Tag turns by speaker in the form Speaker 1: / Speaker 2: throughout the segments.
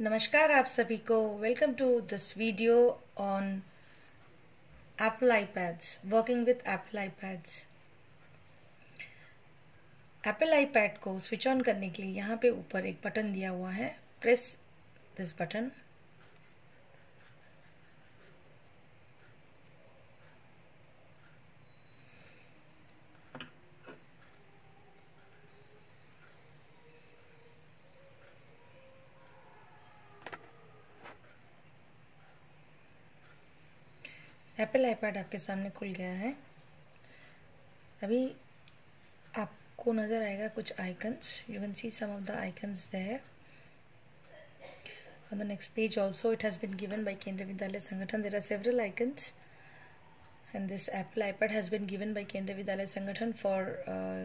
Speaker 1: नमस्कार आप सभी को। Welcome to this video on Apple iPads working with Apple iPads Apple iPad को स्विच ऑन करने के लिए यहाँ पे ऊपर एक बटन दिया हुआ है। Press this button Apple iPad आपके सामने खुल गया है अभी आपको नज़र आएगा कुछ icons you can see some of the icons there page also it has been given by Kendra Vidyalaya Sangathan there are several icons and this Apple iPad has been given by Kendra Vidyalaya Sangathan for uh,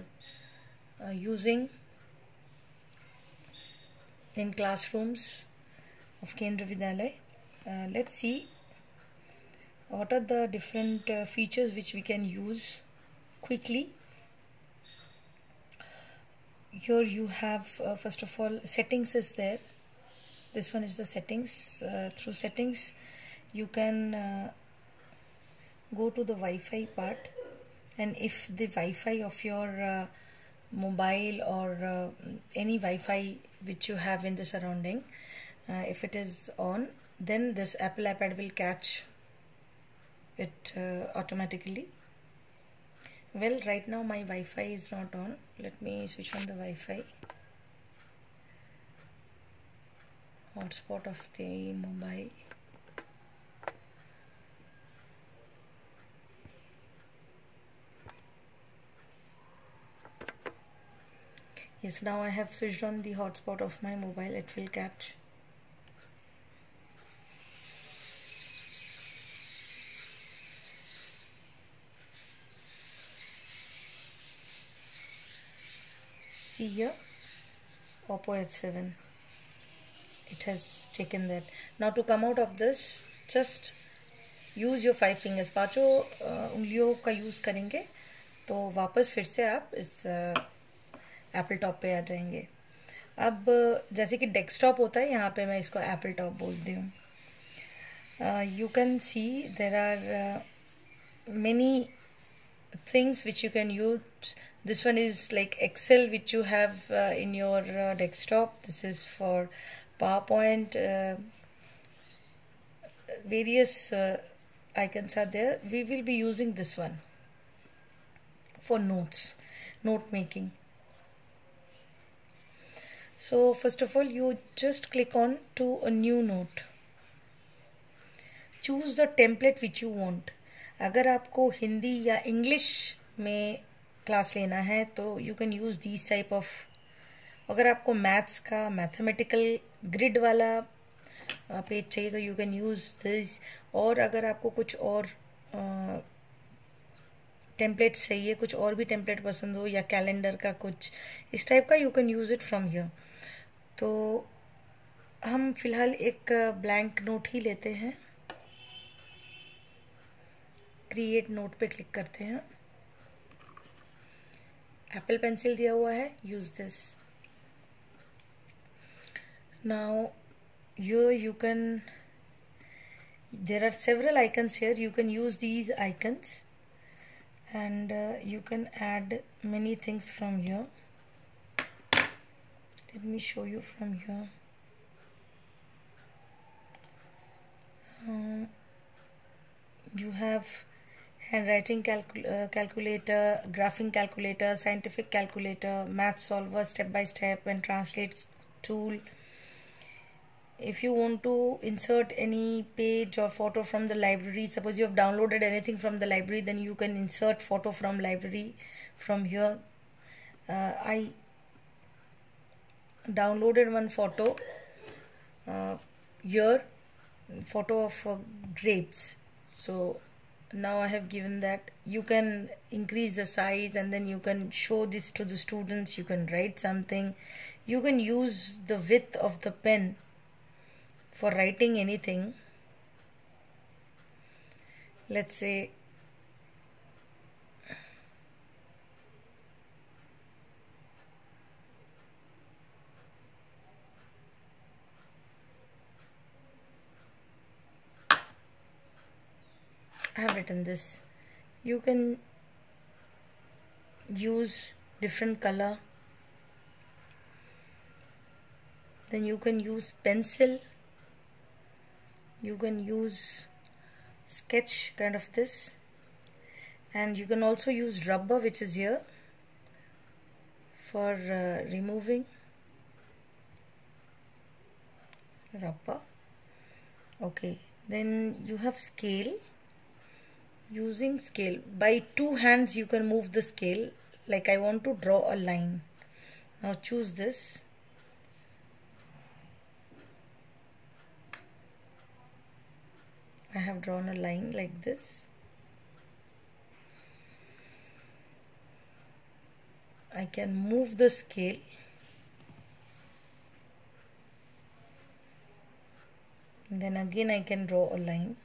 Speaker 1: uh, using in classrooms of Kendra Vidyalaya uh, let's see what are the different uh, features which we can use quickly? Here you have uh, first of all settings is there. This one is the settings. Uh, through settings you can uh, go to the Wi-Fi part. And if the Wi-Fi of your uh, mobile or uh, any Wi-Fi which you have in the surrounding if it is on then this Apple iPad will catch it uh, automatically. Well right now my Wi-Fi is not on. Let me switch on the Wi-Fi. Hotspot of the mobile. Yes now I have switched on the hotspot of my mobile. It will catch see here oppo f7 it has taken that now to come out of this just use your five fingers पाँचों उंगलियों का use करेंगे तो वापस फिर से आप इस एप्पल टॉप पे आ जाएँगे अब जैसे कि डेस्कटॉप होता है यहाँ पे मैं इसको एप्पल टॉप बोलती हूँ you can see there are many things which you can use this one is like excel which you have uh, in your uh, desktop this is for powerpoint uh, various uh, icons are there we will be using this one for notes note making so first of all you just click on to a new note choose the template which you want अगर आपको हिंदी या English में class लेना है तो you can use these type of अगर आपको maths का मैथमेटिकल ग्रिड वाला पेज चाहिए तो यू कैन यूज़ दिस और अगर आपको कुछ और टेम्पलेट्स चाहिए, कुछ और भी टेम्पलेट पसंद हो, या कैलेंडर का कुछ, इस टाइप का you can use it from here तो हम फ़िलहाल एक ब्लैंक नोट ही लेते हैं। क्रिएट नोट पे क्लिक करते हैं। एप्पल पेंसिल दिया हुआ है use this now you you can there are several icons here you can use these icons and you can add many things from your let me show you from your you have handwriting calcul uh, calculator, graphing calculator, scientific calculator, math solver, step by step, and translates tool. If you want to insert any page or photo from the library, suppose you have downloaded anything from the library, then you can insert photo from library from here. Uh, I downloaded one photo uh, here, photo of uh, grapes. So now I have given that you can increase the size and then you can show this to the students you can write something. You can use the width of the pen for writing anything. Let's say I have written this. You can use different color. Then you can use pencil. You can use sketch kind of this. And you can also use rubber which is here for uh, removing rubber. Okay. Then you have scale using scale. By two hands you can move the scale. Like I want to draw a line. Now choose this. I have drawn a line like this. I can move the scale. Then again I can draw a line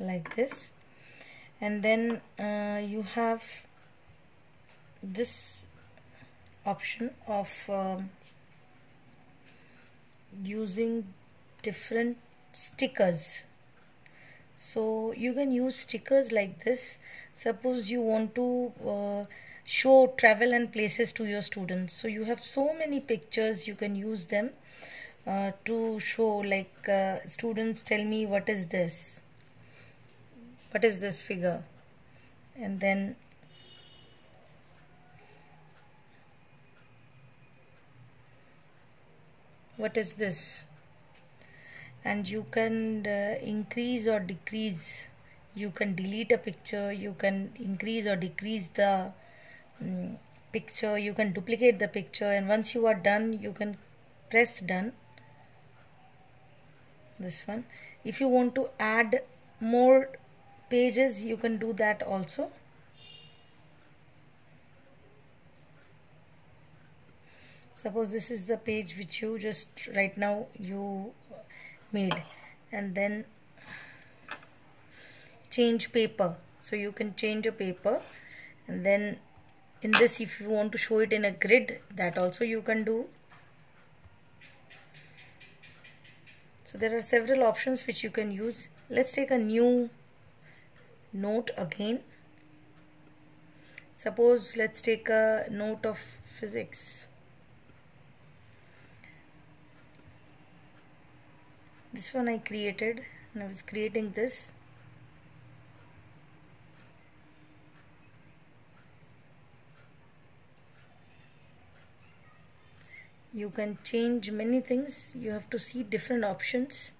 Speaker 1: like this. And then uh, you have this option of um, using different stickers. So you can use stickers like this. Suppose you want to uh, show travel and places to your students. So you have so many pictures you can use them uh, to show like uh, students tell me what is this what is this figure? And then what is this? And you can uh, increase or decrease. You can delete a picture you can increase or decrease the um, picture you can duplicate the picture and once you are done you can press done. This one. If you want to add more pages you can do that also. Suppose this is the page which you just right now you made. And then change paper. So you can change a paper. And then in this if you want to show it in a grid that also you can do. So there are several options which you can use. Let's take a new note again. Suppose let's take a note of physics. This one I created. And I was creating this. You can change many things. You have to see different options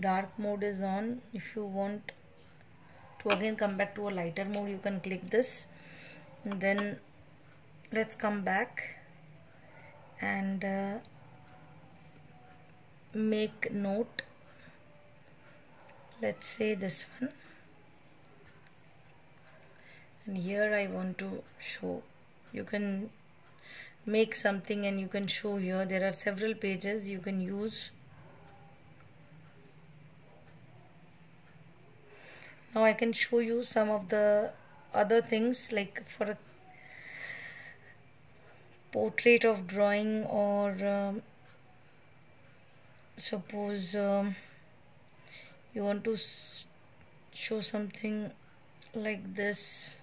Speaker 1: dark mode is on. If you want to again come back to a lighter mode you can click this. And then let's come back and uh, make note. Let's say this one. And here I want to show. You can make something and you can show here. There are several pages you can use now I can show you some of the other things like for a portrait of drawing or um, suppose um, you want to show something like this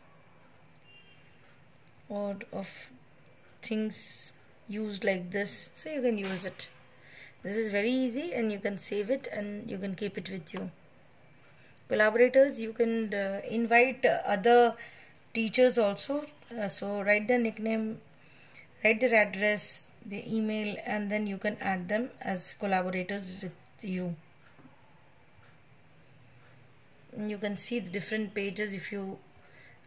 Speaker 1: or of things used like this. So you can use it. This is very easy and you can save it and you can keep it with you collaborators you can uh, invite other teachers also. Uh, so write their nickname write their address the email and then you can add them as collaborators with you. You can see the different pages if you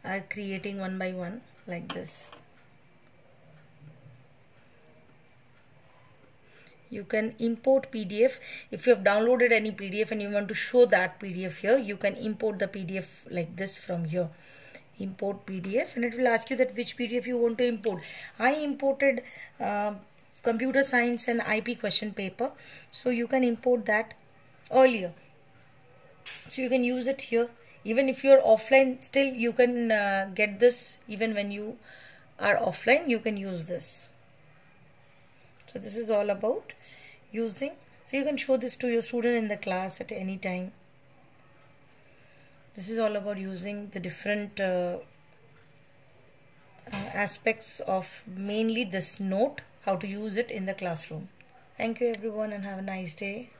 Speaker 1: are creating one by one like this you can import PDF if you have downloaded any PDF and you want to show that PDF here you can import the PDF like this from here. Import PDF and it will ask you that which PDF you want to import. I imported uh, computer science and IP question paper. So you can import that earlier. So you can use it here. Even if you're offline still you can uh, get this. Even when you are offline you can use this so this is all about using. So you can show this to your student in the class at any time. This is all about using the different uh, uh, aspects of mainly this note how to use it in the classroom. Thank you everyone and have a nice day